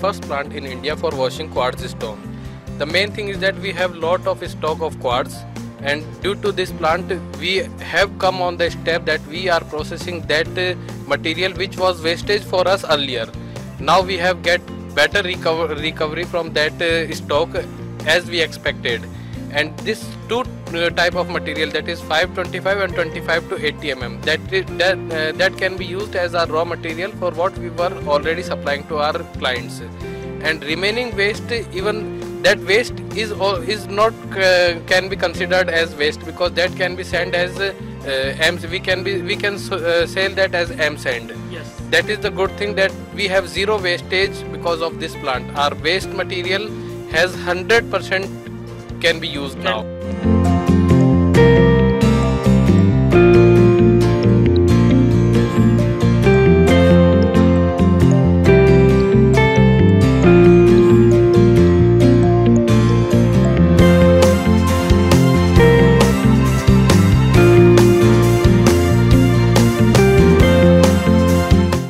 first plant in India for washing quartz stone. The main thing is that we have lot of stock of quartz and due to this plant we have come on the step that we are processing that uh, material which was wastage for us earlier. Now we have get better recover, recovery from that uh, stock as we expected and this two uh, type of material that is 525 and 25 to 80 mm that is, that uh, that can be used as a raw material for what we were already supplying to our clients. And remaining waste even that waste is is not uh, can be considered as waste because that can be sent as uh, M we can be we can uh, sell that as M sand. Yes. that is the good thing that we have zero wastage because of this plant. Our waste material has 100% can be used now.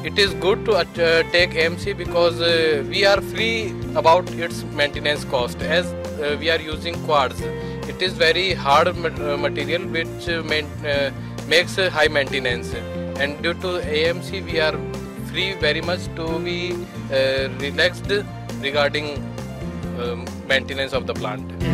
It is good to uh, take MC because uh, we are free about its maintenance cost. As we are using quartz. It is very hard uh, material which uh, uh, makes uh, high maintenance and due to AMC we are free very much to be uh, relaxed regarding um, maintenance of the plant.